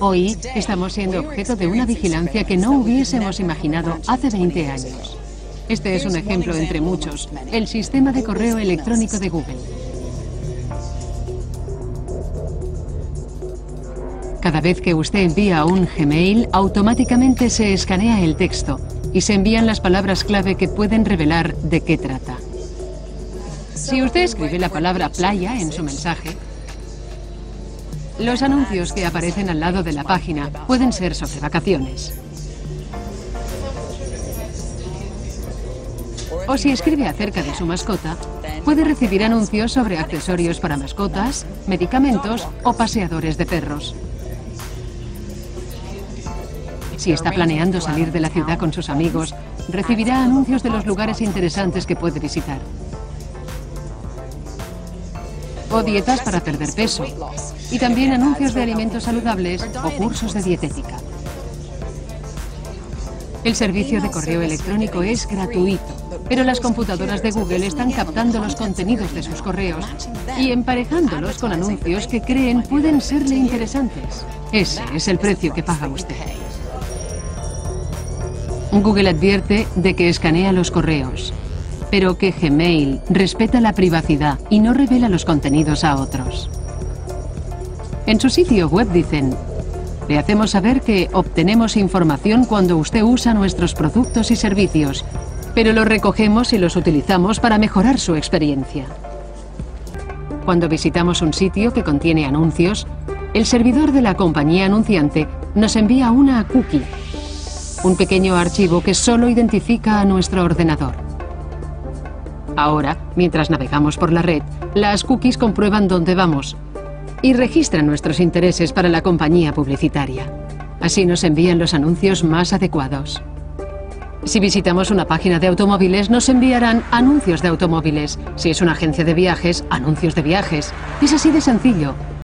Hoy estamos siendo objeto de una vigilancia que no hubiésemos imaginado hace 20 años. Este es un ejemplo entre muchos, el sistema de correo electrónico de Google. Cada vez que usted envía un Gmail, automáticamente se escanea el texto y se envían las palabras clave que pueden revelar de qué trata. Si usted escribe la palabra playa en su mensaje, los anuncios que aparecen al lado de la página pueden ser sobre vacaciones. O si escribe acerca de su mascota, puede recibir anuncios sobre accesorios para mascotas, medicamentos o paseadores de perros. Si está planeando salir de la ciudad con sus amigos, recibirá anuncios de los lugares interesantes que puede visitar. O dietas para perder peso. Y también anuncios de alimentos saludables o cursos de dietética. El servicio de correo electrónico es gratuito, pero las computadoras de Google están captando los contenidos de sus correos y emparejándolos con anuncios que creen pueden serle interesantes. Ese es el precio que paga usted. Google advierte de que escanea los correos, pero que Gmail respeta la privacidad y no revela los contenidos a otros. En su sitio web dicen, le hacemos saber que obtenemos información cuando usted usa nuestros productos y servicios, pero los recogemos y los utilizamos para mejorar su experiencia. Cuando visitamos un sitio que contiene anuncios, el servidor de la compañía anunciante nos envía una cookie un pequeño archivo que solo identifica a nuestro ordenador. Ahora, mientras navegamos por la red, las cookies comprueban dónde vamos y registran nuestros intereses para la compañía publicitaria. Así nos envían los anuncios más adecuados. Si visitamos una página de automóviles, nos enviarán anuncios de automóviles. Si es una agencia de viajes, anuncios de viajes. Es así de sencillo.